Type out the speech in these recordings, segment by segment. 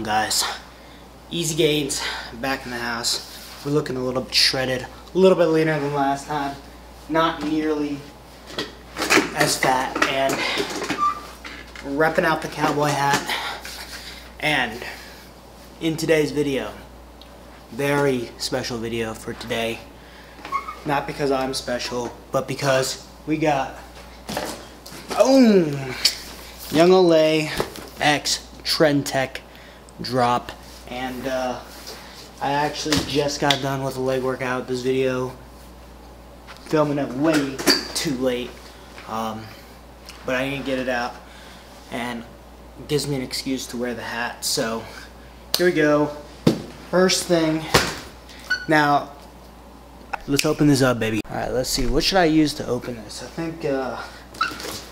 guys. Easy gains back in the house. We're looking a little bit shredded a little bit leaner than last time. Not nearly as fat and repping out the cowboy hat. And in today's video very special video for today. Not because I'm special but because we got oh Young LA X Tren Tech drop. And uh, I actually just got done with a leg workout this video. Filming it way too late. Um, but I didn't get it out. And gives me an excuse to wear the hat. So here we go. First thing. Now let's open this up baby. Alright let's see. What should I use to open this? I think uh, I'm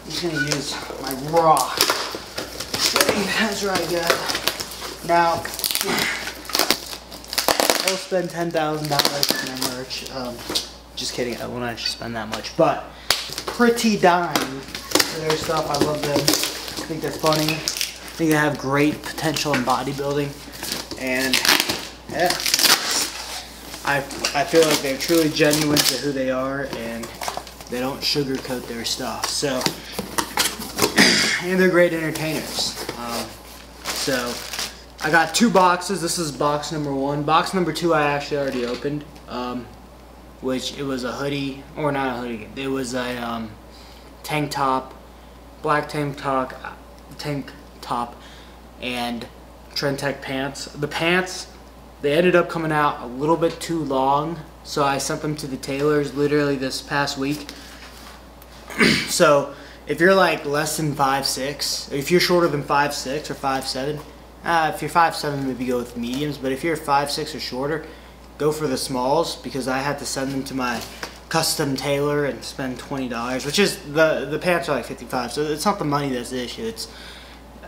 just gonna use my raw. That's right guys now, I'll spend $10,000 on my merch. Um, just kidding, I won't actually spend that much. But, pretty dime for their stuff. I love them. I think they're funny. I think they have great potential in bodybuilding. And, yeah. I, I feel like they're truly genuine to who they are. And they don't sugarcoat their stuff. So, and they're great entertainers. Um, so, I got two boxes. This is box number one. Box number two I actually already opened. Um, which it was a hoodie, or not a hoodie. It was a um, tank top, black tank top, tank top, and Tren Tech pants. The pants, they ended up coming out a little bit too long, so I sent them to the tailors literally this past week. so if you're like less than five six, if you're shorter than five six or five seven. Uh, if you're 5'7", maybe go with mediums, but if you're 5'6", or shorter, go for the smalls because I had to send them to my custom tailor and spend $20, which is, the, the pants are like 55 so it's not the money that's the issue, it's,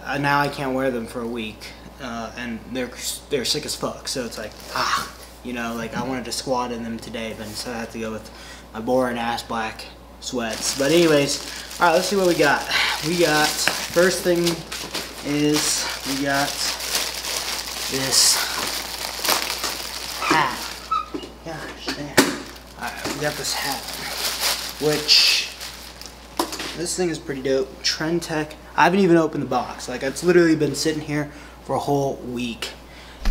uh, now I can't wear them for a week, uh, and they're, they're sick as fuck, so it's like, ah, you know, like I wanted to squat in them today, but instead I have to go with my boring ass black sweats, but anyways, alright, let's see what we got. We got, first thing is we got this hat. Gosh damn. Alright, we got this hat. Which, this thing is pretty dope. Tren Tech. I haven't even opened the box. Like, it's literally been sitting here for a whole week.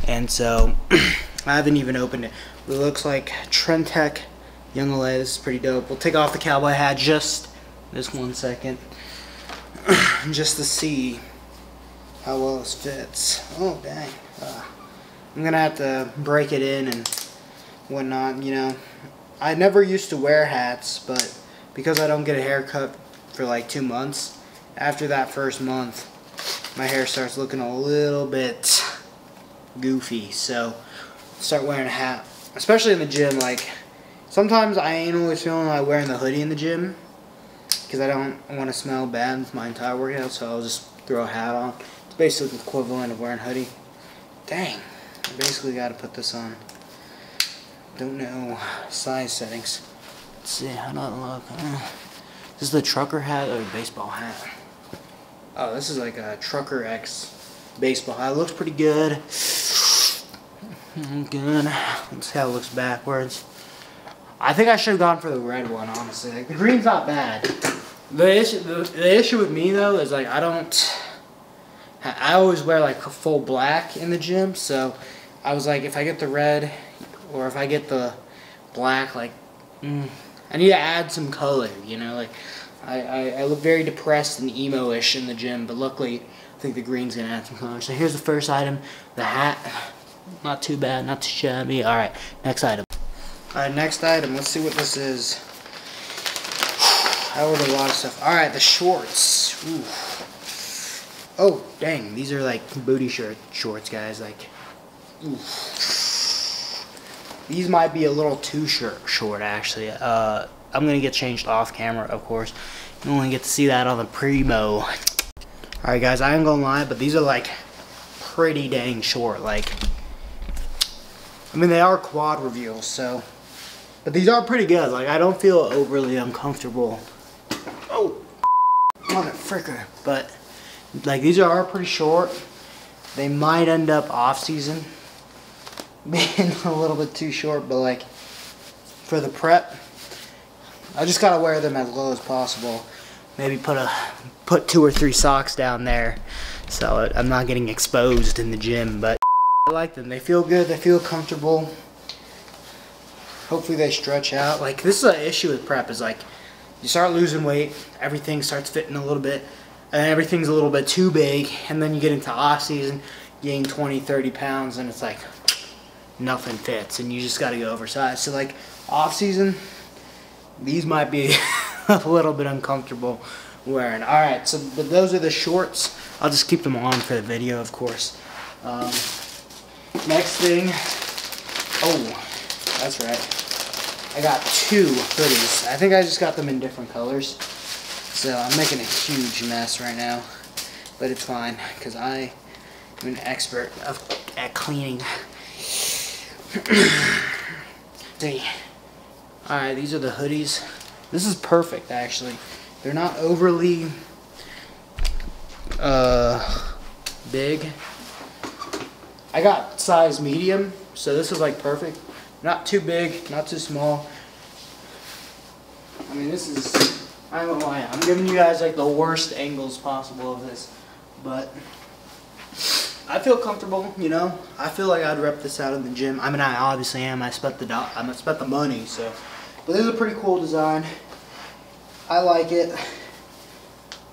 And so, I haven't even opened it. It looks like Tren Tech Young LA. This is pretty dope. We'll take off the cowboy hat just this one second. just to see how well this fits. Oh, dang. Uh, I'm going to have to break it in and whatnot, you know. I never used to wear hats, but because I don't get a haircut for like two months, after that first month, my hair starts looking a little bit goofy. So, start wearing a hat. Especially in the gym, like, sometimes I ain't always feeling like wearing the hoodie in the gym because I don't want to smell bad my entire workout, so I'll just throw a hat on. Basically the equivalent of wearing a hoodie. Dang, I basically got to put this on. Don't know size settings. Let's see, how do I look? Uh, this is the trucker hat or baseball hat? Oh, this is like a trucker X baseball hat. It looks pretty good. Good. Let's see how it looks backwards. I think I should have gone for the red one, honestly. Like, the green's not bad. The issue, the, the issue with me, though, is like, I don't I always wear like full black in the gym, so I was like, if I get the red or if I get the black, like, mm, I need to add some color, you know, like, I, I, I look very depressed and emo-ish in the gym, but luckily, I think the green's gonna add some color. So here's the first item, the hat. Not too bad, not too shabby. Alright, next item. Alright, next item, let's see what this is. I ordered a lot of stuff. Alright, the shorts. Ooh. Oh, dang. These are like booty shirt shorts, guys. Like, oof. These might be a little too short, short actually. Uh, I'm to get changed off camera, of course. You only get to see that on the Primo. Alright, guys. I ain't to lie, but these are like pretty dang short. Like, I mean, they are quad reveals, so. But these are pretty good. Like, I don't feel overly uncomfortable. Oh, mother fricker. But like these are pretty short they might end up off season being a little bit too short, but like for the prep, I just gotta wear them as low as possible. Maybe put a put two or three socks down there, so I'm not getting exposed in the gym. But I like them. They feel good. They feel comfortable. Hopefully they stretch out. Like this is an issue with prep is like you start losing weight, everything starts fitting a little bit, and everything's a little bit too big, and then you get into off season, gain 20, 30 pounds, and it's like nothing fits, and you just got to go oversized. So like off season, these might be a little bit uncomfortable wearing. All right, so but those are the shorts. I'll just keep them on for the video, of course. Um, next thing, oh, that's right. I got two hoodies. I think I just got them in different colors. So I'm making a huge mess right now. But it's fine, because I am an expert of, at cleaning. See. Alright, these are the hoodies. This is perfect, actually. They're not overly uh, big. I got size medium, so this is like perfect. Not too big, not too small. I mean, this is, I don't know why, I'm giving you guys like the worst angles possible of this, but I feel comfortable, you know. I feel like I'd rep this out in the gym. I mean, I obviously am. I spent the I spent the money, so. But this is a pretty cool design. I like it.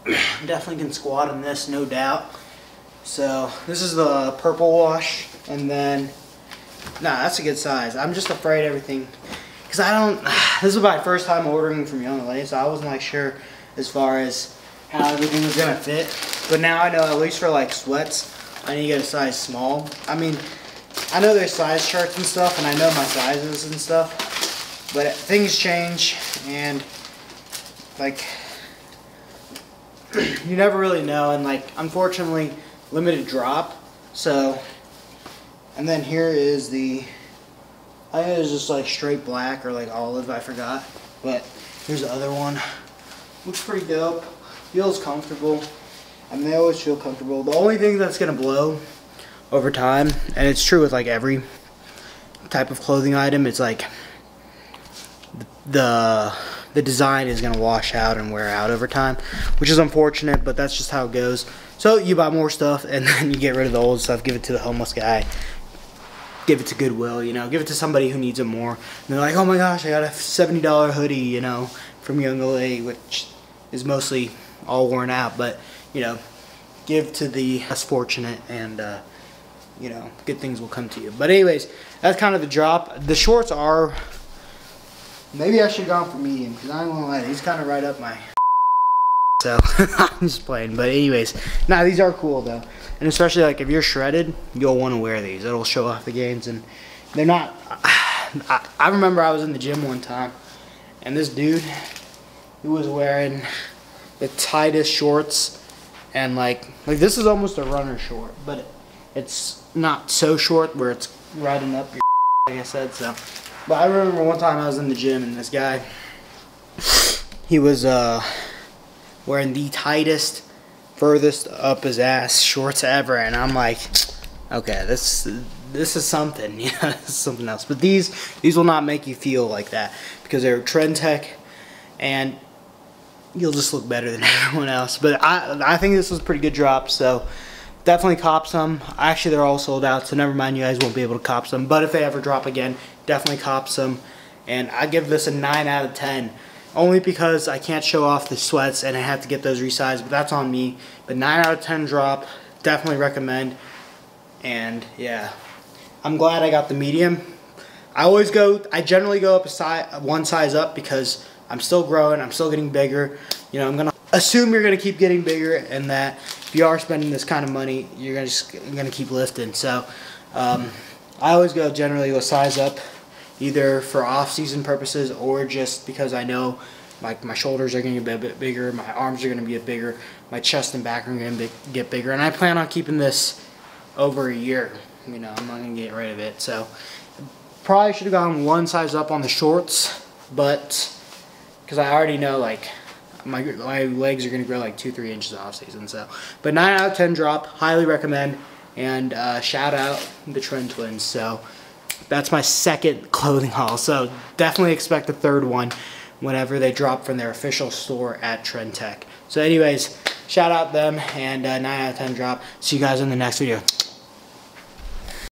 Definitely can squat in this, no doubt. So this is the purple wash, and then Nah, that's a good size. I'm just afraid everything, because I don't, this was my first time ordering from Young LA, so I wasn't like sure as far as how everything was to fit. But now I know at least for like sweats, I need to get a size small. I mean, I know there's size charts and stuff, and I know my sizes and stuff, but things change, and like, you never really know, and like, unfortunately, limited drop, so and then here is the, I think it's just like straight black or like olive, I forgot. But here's the other one. Looks pretty dope. Feels comfortable. I mean, they always feel comfortable. The only thing that's going to blow over time, and it's true with like every type of clothing item, it's like the the design is going to wash out and wear out over time, which is unfortunate, but that's just how it goes. So you buy more stuff and then you get rid of the old stuff, give it to the homeless guy, give it to Goodwill, you know, give it to somebody who needs it more. And they're like, oh my gosh, I got a $70 hoodie, you know, from Young LA, which is mostly all worn out, but, you know, give to the less fortunate and, uh, you know, good things will come to you. But anyways, that's kind of the drop. The shorts are, maybe I should have gone for medium, because I don't want to lie, he's kind of right up my so I'm just playing. But anyways, now nah, these are cool though. And especially like if you're shredded, you'll want to wear these. It'll show off the gains and they're not I, I remember I was in the gym one time and this dude he was wearing the tightest shorts and like like this is almost a runner short, but it's not so short where it's riding up your like I said so. But I remember one time I was in the gym and this guy he was uh wearing the tightest, furthest up his ass shorts ever, and I'm like, okay, this this is something, this is something else. But these these will not make you feel like that because they're Tren Tech, and you'll just look better than everyone else. But I I think this was a pretty good drop, so definitely cop some. Actually, they're all sold out, so never mind, you guys won't be able to cop some. But if they ever drop again, definitely cop some. And I give this a 9 out of 10 only because I can't show off the sweats and I have to get those resized, but that's on me. But 9 out of 10 drop, definitely recommend. And yeah, I'm glad I got the medium. I always go, I generally go up a size, one size up because I'm still growing, I'm still getting bigger. You know, I'm gonna assume you're gonna keep getting bigger and that if you are spending this kind of money, you're gonna just gonna keep lifting. So um, I always go generally go size up either for off-season purposes or just because I know like my shoulders are going to get a bit bigger, my arms are going to be bigger, my chest and back are going to get bigger, and I plan on keeping this over a year. You know, I'm not going to get rid of it. So probably should have gone one size up on the shorts, but because I already know like my my legs are going to grow like two three inches off season. So, but nine out of ten drop, highly recommend. And uh, shout out the Tren Twins. So that's my second clothing haul. So definitely expect a third one whenever they drop from their official store at Tren Tech. So anyways, shout out them and uh, 9 out of 10 drop. See you guys in the next video.